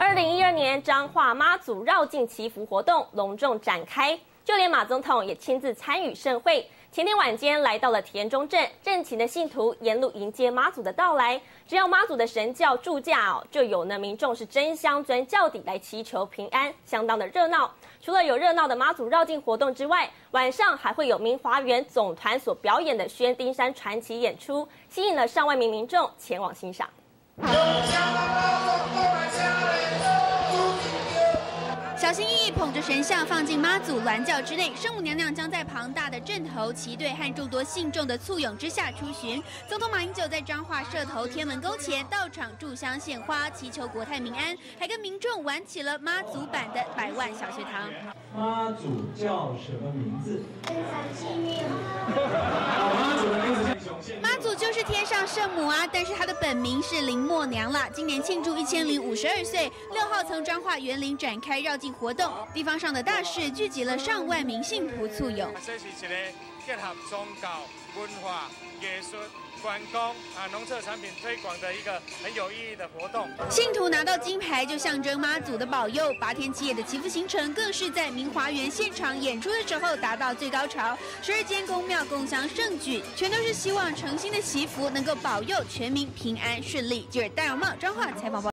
二零一二年彰化妈祖绕境祈福活动隆重展开，就连马总统也亲自参与盛会。前天晚间来到了田中镇，热情的信徒沿路迎接妈祖的到来。只要妈祖的神教驻驾哦，就有呢民众是争相钻轿底来祈求平安，相当的热闹。除了有热闹的妈祖绕境活动之外，晚上还会有明华园总团所表演的宣丁山传奇演出，吸引了上万名民众前往欣赏。小心翼翼捧着神像放进妈祖銮轿之内，圣母娘娘将在庞大的阵头旗队和众多信众的簇拥之下出巡。总统马英九在彰化社头天门沟前到场炷香献花，祈求国泰民安，还跟民众玩起了妈祖版的百万小学堂。妈祖叫什么名字？圣母啊，但是她的本名是林默娘了。今年庆祝一千零五十二岁，六号从彰化园林展开绕境活动，地方上的大事聚集了上万名信徒簇拥。结合宗教、文化、艺术、观光啊农特产品推广的一个很有意义的活动。信徒拿到金牌就象征妈祖的保佑，八天七夜的祈福行程更是在明华园现场演出的时候达到最高潮。十二间宫庙共襄盛举，全都是希望诚心的祈福能够保佑全民平安顺利。记者戴阳茂张化采访报。